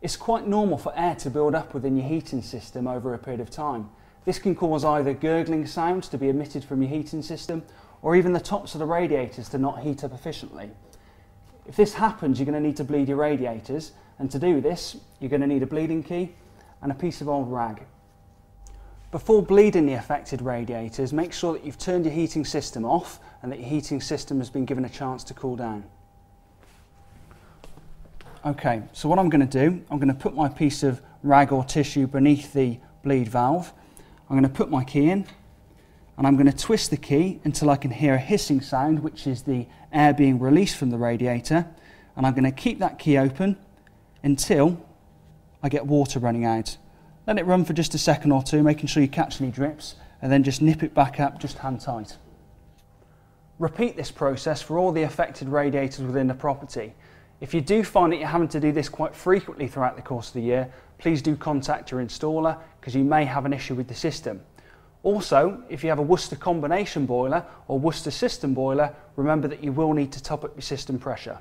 It's quite normal for air to build up within your heating system over a period of time. This can cause either gurgling sounds to be emitted from your heating system or even the tops of the radiators to not heat up efficiently. If this happens, you're going to need to bleed your radiators and to do this, you're going to need a bleeding key and a piece of old rag. Before bleeding the affected radiators, make sure that you've turned your heating system off and that your heating system has been given a chance to cool down. Okay, so what I'm going to do, I'm going to put my piece of rag or tissue beneath the bleed valve. I'm going to put my key in and I'm going to twist the key until I can hear a hissing sound, which is the air being released from the radiator. And I'm going to keep that key open until I get water running out. Let it run for just a second or two, making sure you catch any drips, and then just nip it back up just hand tight. Repeat this process for all the affected radiators within the property. If you do find that you're having to do this quite frequently throughout the course of the year, please do contact your installer because you may have an issue with the system. Also, if you have a Worcester combination boiler or Worcester system boiler, remember that you will need to top up your system pressure.